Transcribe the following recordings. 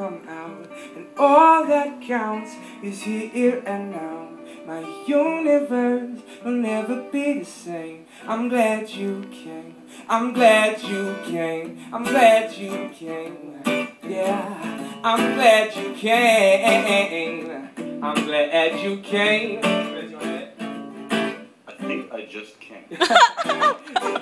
come out, and all that counts is here and now. My universe will never be the same. I'm glad you came. I'm glad you came. I'm glad you came. Yeah, I'm glad you came. I'm glad you came. I think I just came.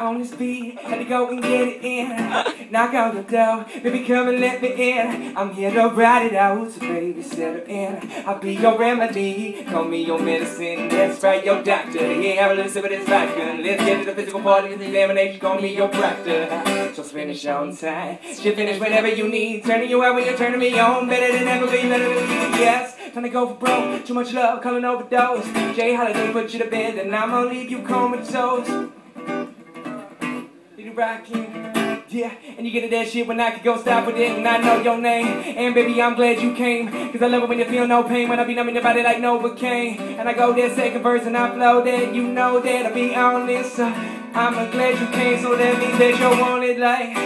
on the speed, had to go and get it in. Knock on the door, baby, come and let me in. I'm here to ride it out, so baby, settle in. I'll be your remedy, call me your medicine. That's right, your doctor. Yeah, have a little sip of this vodka. Let's get to the physical part of the examination, call me your proctor. So finish on time, she'll finish whenever you need. Turning you out when you're turning me on, better than ever be, better than yes. To go for broke, too much love, calling overdose. Jay Holiday put you to bed, and I'ma leave you comatose. You rockin', yeah, and you get to that shit when I could go stop with it, and I know your name. And baby, I'm glad you came, cause I love it when you feel no pain, when I be numbing your body like Novocaine. And I go there second verse and I flow that, you know that I be honest. Uh, I'm glad you came, so that means that you want it like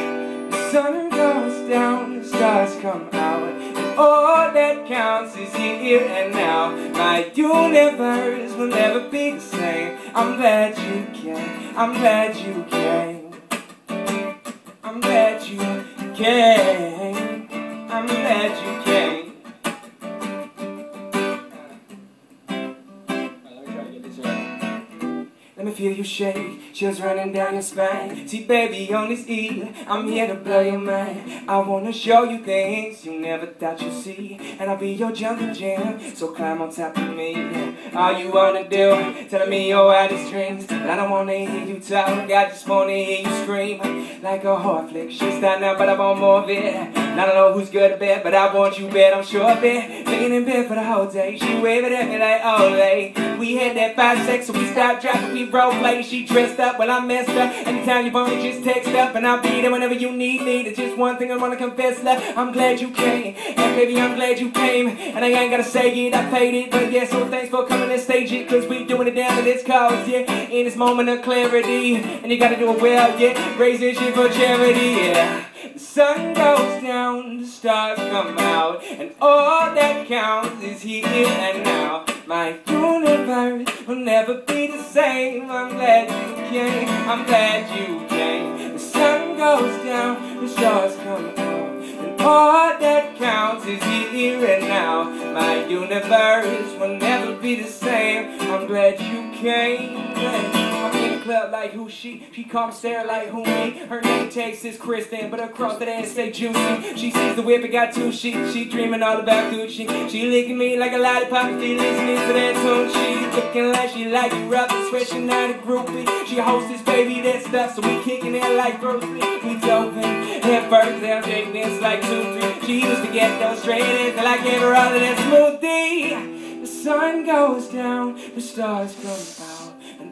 the sun goes down, the stars come out. And all that counts is here and now. My universe will never be the same. I'm glad you came. I'm glad you came. I'm glad you came. Let me feel you shake, chills running down your spine. See, baby, on this E, I'm here to blow your mind. I wanna show you things you never thought you'd see. And I'll be your jungle gym, so climb on top of me. All you wanna do, telling me your wildest dreams. But I don't wanna hear you talk, I just wanna hear you scream. Like a horror flick, She's done now, but I want more of it. I don't know who's good or bad, but I want you bad, I'm sure of it. Laying in bed for the whole day, she waving at me like, oh, late. We had that five sex, so we stopped dropping, we role play. She dressed up, well, I messed up. Anytime you want me, just text up, and I'll be there whenever you need me. There's just one thing I wanna confess, love. I'm glad you came, and baby, I'm glad you came. And I ain't gotta say it, I paid it, but yeah, so thanks for coming and stage it, cause we doing it down to this cause, yeah. In this moment of clarity, and you gotta do it well, yeah. Raising shit for charity, yeah. The sun goes down, the stars come out, and all that counts is here and now. My will never be the same. I'm glad you came. I'm glad you came. The sun goes down, the stars come out, and all that counts is here and now. My universe will never be the same. I'm glad you came. I'm the club like who she? She call me Sarah like who me? Her name takes is Kristen, but across that ass say juicy. She sees the whip and got two sheets. She dreaming all about Gucci. She licking me like a lollipop. She listening to that tune. She looking like she like it rough sweating out a groupie. She hosts this baby that stuff, so we kicking it like Lee. We doping. Head first, down shaking this like two, three. She used to get those straight in till I gave her all of that smoothie. The sun goes down, the stars come out,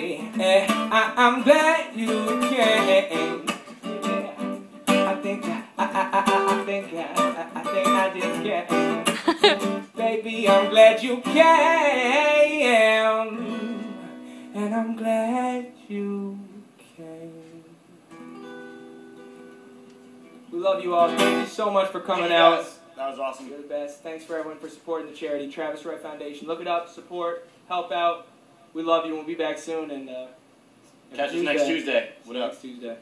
baby, eh, I, I'm glad you came. Yeah. I think I, I, I, I, I think I, I, I think I just came. baby, I'm glad you came, and I'm glad you came. We love you all. Thank you so much for coming Thank out. That was awesome. You're the best. Thanks for everyone for supporting the charity, Travis Roy Foundation. Look it up, support, help out. We love you. We'll be back soon. And uh, Catch us next Tuesday. What up? Next Tuesday.